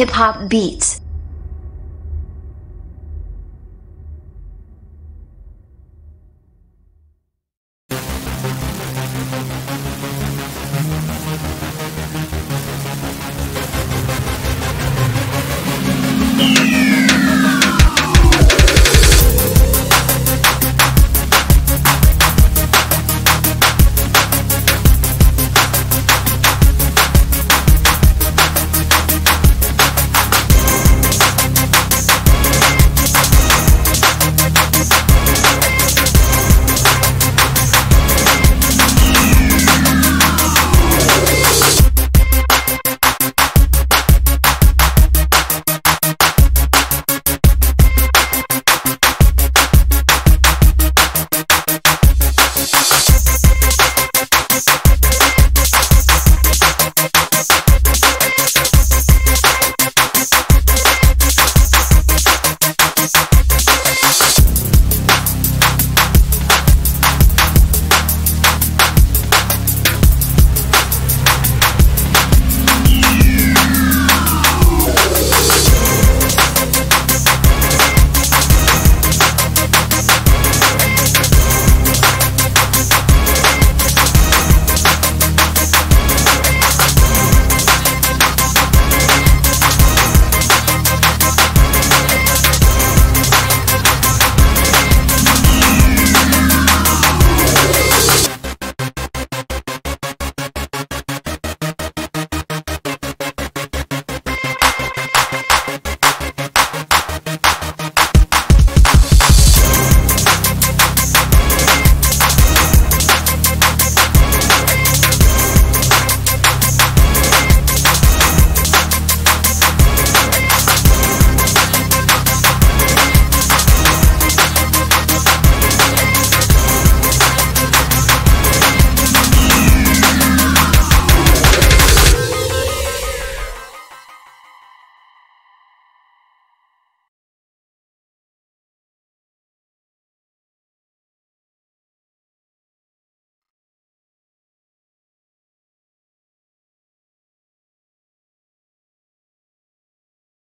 hip hop beats.